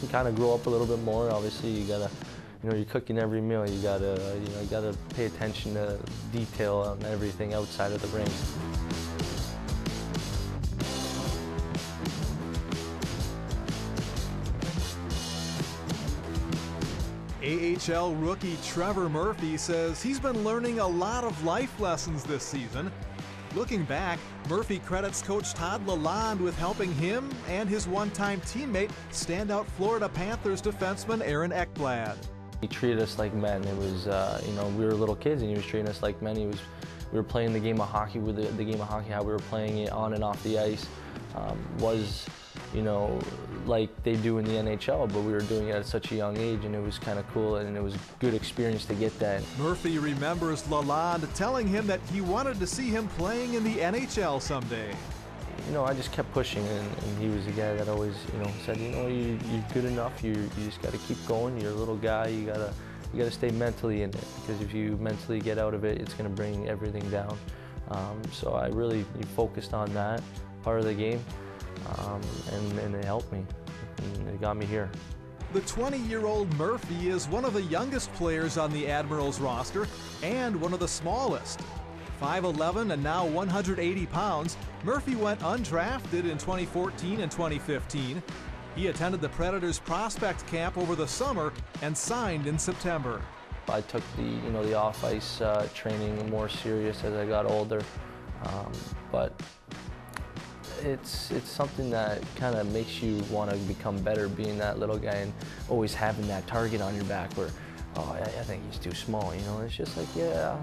You kind of grow up a little bit more. Obviously, you gotta, you know, you're cooking every meal. You gotta, you know, you gotta pay attention to detail on everything outside of the ring. AHL rookie Trevor Murphy says he's been learning a lot of life lessons this season. Looking back, Murphy credits coach Todd Lalonde with helping him and his one time teammate standout Florida Panthers defenseman Aaron Ekblad. He treated us like men. It was, uh, you know, we were little kids and he was treating us like men. He was, we were playing the game of hockey with the, the game of hockey, how we were playing it on and off the ice um, was, you know, like they do in the NHL, but we were doing it at such a young age and it was kind of cool and it was a good experience to get that. Murphy remembers Lalonde telling him that he wanted to see him playing in the NHL someday. You know, I just kept pushing and, and he was a guy that always, you know, said, you know, you, you're good enough, you, you just got to keep going, you're a little guy, you got to you got to stay mentally in it because if you mentally get out of it, it's going to bring everything down. Um, so I really focused on that part of the game, um, and, and it helped me, and it got me here. The 20-year-old Murphy is one of the youngest players on the Admirals roster and one of the smallest. 5'11 and now 180 pounds, Murphy went undrafted in 2014 and 2015. He attended the Predators prospect camp over the summer and signed in September. I took the you know the off ice uh, training more serious as I got older, um, but it's it's something that kind of makes you want to become better, being that little guy and always having that target on your back where, oh, I, I think he's too small. You know, it's just like yeah,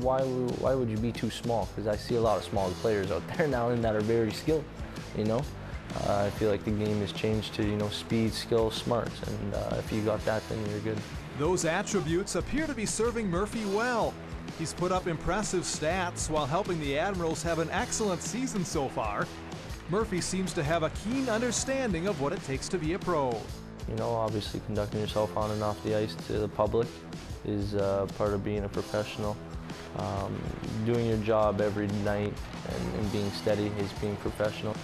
why why would you be too small? Because I see a lot of small players out there now and that are very skilled. You know, uh, I feel like the game has changed to you know speed, skill, smarts, and uh, if you got that, then you're good. Those attributes appear to be serving Murphy well. He's put up impressive stats while helping the Admirals have an excellent season so far. Murphy seems to have a keen understanding of what it takes to be a pro. You know, obviously conducting yourself on and off the ice to the public is uh, part of being a professional. Um, doing your job every night and, and being steady is being professional.